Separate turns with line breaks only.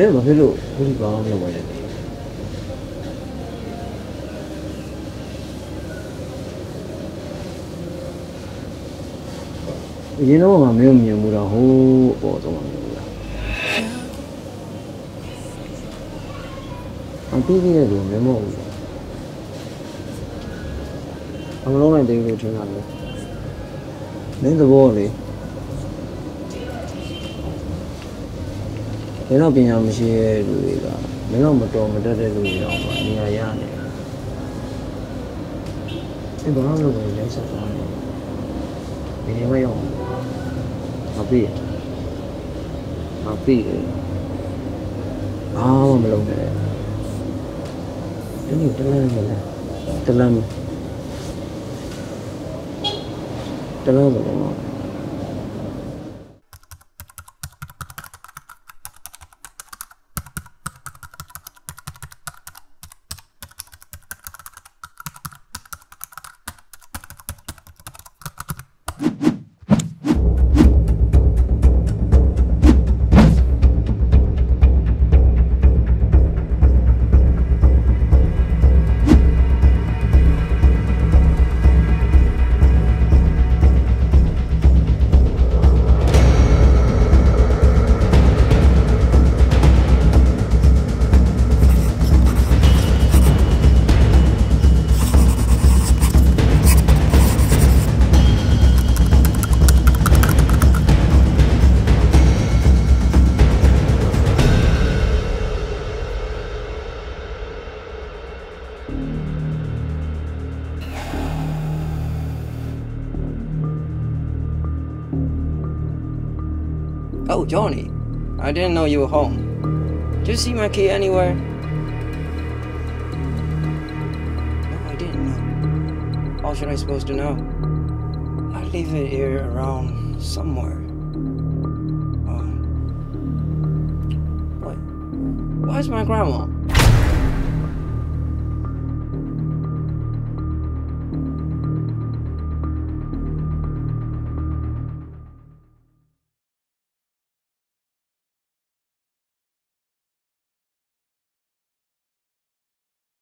ဘယ်မှာဖြစ်လို့ဘုရားကောင်းလုပ်ပါလဲအရင်တော့ကမင်းမြင်မှုတော့ဟိုးပေါ်တော့မှမြင်ဘူးလားအတူတူရဲ့လူမမဟုတ်ဘူးအမလုံးလိုက်သေးလို့ထင်တာလေမင်းသဘောလေ မင်းတော့ပညာမရှိတဲ့လူတွေကမင်းတော့မတော်မတတ်တဲ့လူတွေတော့နေရာရနေတယ်ဒီဘာလို့လဲလဲဆက်သွားနေဒီနေရာရောက်မပြီးမပြီးတယ်ဘာမှမလုပ်နဲ့ဒီနေ့တလန်းမလားတလန်းတလန်းမလား
Oh, Johnny. I didn't know you were home. Did you see my key anywhere? No, I didn't know. How should I supposed to know? I leave it here around somewhere. Um? Where's my grandma?